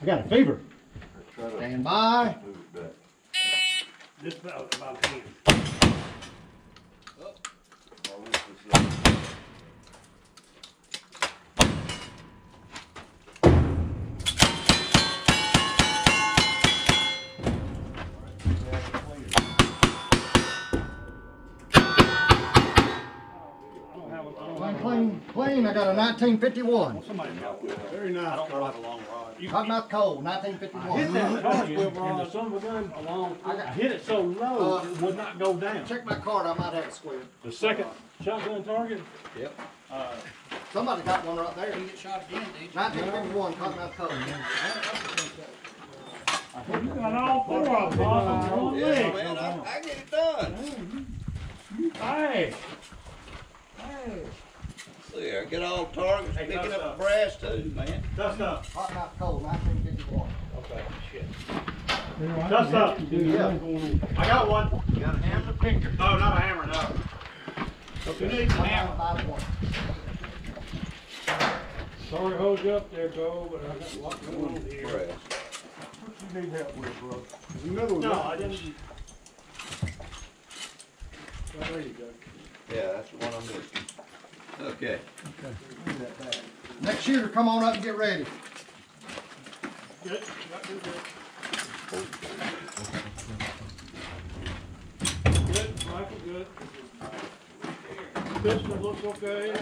I got a fever. Stand by. move it about, about ten. While oh. Clean, clean. I got a nineteen fifty-one. Somebody help me. Very nice. I don't have a long rod. You- Cottonmouth Cole, nineteen Hit that target and the son of a gun along, I got- I hit it so low, Uh, it would not go down. Check my card, I might have a square. The second shotgun target, Yep. uh, Somebody got one right there. You get shot again, did you? Nineteen fifty-one, Cottonmouth Cole. you got all four of them on one Yeah, leg. man, I, I get it done. Hey, See, I get all targets, Hey, picking up up. brass too, man. dust up, Hot, Cottonmouth Cole, nineteen fifty-one. okay, shit. Dust up. Yeah. I got one. You got a hammer picker? No, not a hammer, no. You need a hammer. Sorry to hold you up there, Joe, but I got a lot going on here. Brass. What you need help with, bro? There's another one. No, I didn't. Oh, There you go. Yeah, that's the one I'm missing. Okay. Give me that back. Next shooter, come on up and get ready. Good, got two good. Good, rifle good. Pistol looks okay.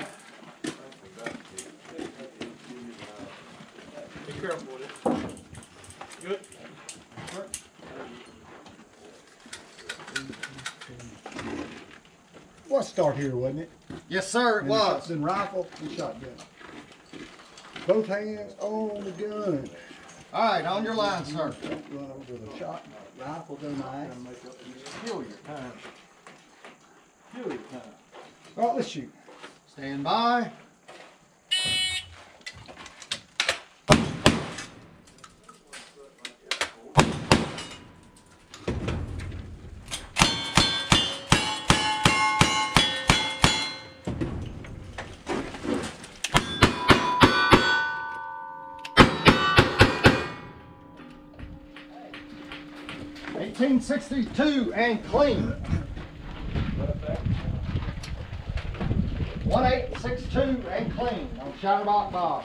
Be careful with it. Good. Was start here, wasn't it? Yes, sir, it And was. Then rifle and shotgun. Both hands on the gun. All right, on your line, sir. Don't run over the shot, rifle gun eye. Kill your time. Kill your time. All right, let's shoot. Stand by. Eighteen sixty-two and clean. One eight six two and clean on Shiner Bock Bob.